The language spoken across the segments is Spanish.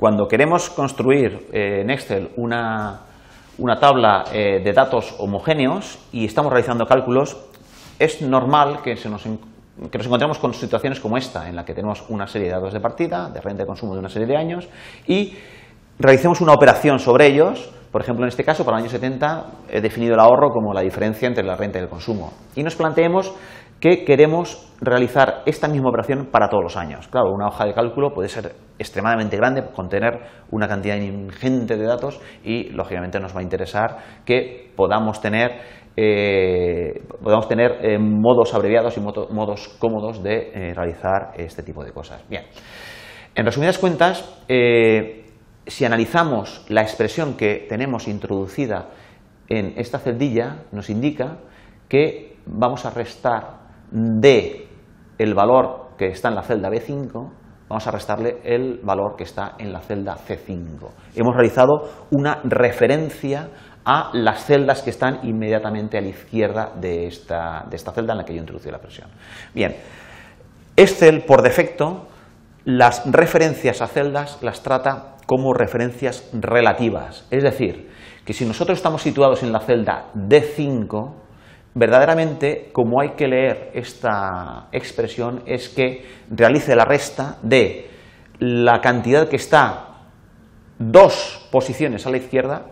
cuando queremos construir eh, en Excel una, una tabla eh, de datos homogéneos y estamos realizando cálculos, es normal que, se nos, que nos encontremos con situaciones como esta, en la que tenemos una serie de datos de partida, de renta de consumo de una serie de años, y realicemos una operación sobre ellos, por ejemplo, en este caso, para el año 70, he definido el ahorro como la diferencia entre la renta y el consumo. Y nos planteemos que queremos realizar esta misma operación para todos los años. Claro, una hoja de cálculo puede ser extremadamente grande, contener una cantidad ingente de datos y, lógicamente, nos va a interesar que podamos tener, eh, podamos tener eh, modos abreviados y modos cómodos de eh, realizar este tipo de cosas. Bien, en resumidas cuentas, si analizamos la expresión que tenemos introducida en esta celdilla, nos indica que vamos a restar de el valor que está en la celda B5, vamos a restarle el valor que está en la celda C5. Hemos realizado una referencia a las celdas que están inmediatamente a la izquierda de esta, de esta celda en la que yo introducí la presión. Bien, Excel por defecto las referencias a celdas las trata como referencias relativas, es decir, que si nosotros estamos situados en la celda D5, verdaderamente, como hay que leer esta expresión, es que realice la resta de la cantidad que está dos posiciones a la izquierda,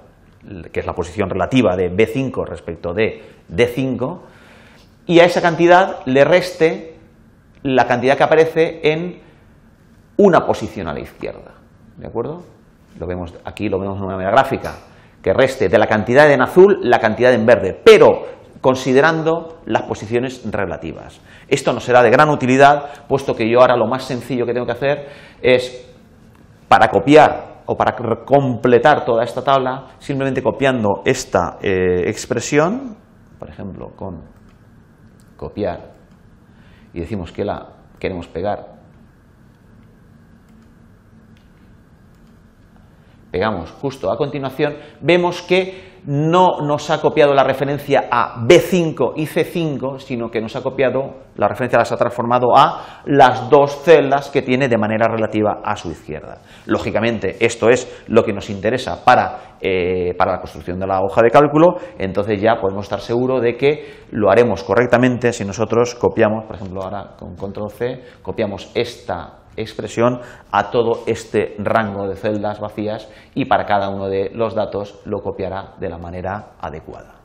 que es la posición relativa de B5 respecto de D5, y a esa cantidad le reste la cantidad que aparece en una posición a la izquierda. ¿De acuerdo? Lo vemos, aquí lo vemos de una gráfica, que reste de la cantidad en azul la cantidad en verde, pero considerando las posiciones relativas. Esto nos será de gran utilidad, puesto que yo ahora lo más sencillo que tengo que hacer es, para copiar o para completar toda esta tabla, simplemente copiando esta eh, expresión, por ejemplo, con copiar, y decimos que la queremos pegar, pegamos justo a continuación, vemos que no nos ha copiado la referencia a B5 y C5, sino que nos ha copiado, la referencia las ha transformado a las dos celdas que tiene de manera relativa a su izquierda. Lógicamente, esto es lo que nos interesa para, eh, para la construcción de la hoja de cálculo, entonces ya podemos estar seguros de que lo haremos correctamente si nosotros copiamos, por ejemplo, ahora con control C, copiamos esta expresión a todo este rango de celdas vacías y para cada uno de los datos lo copiará de la manera adecuada.